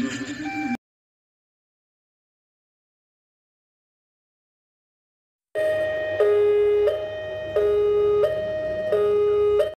mm-hmm.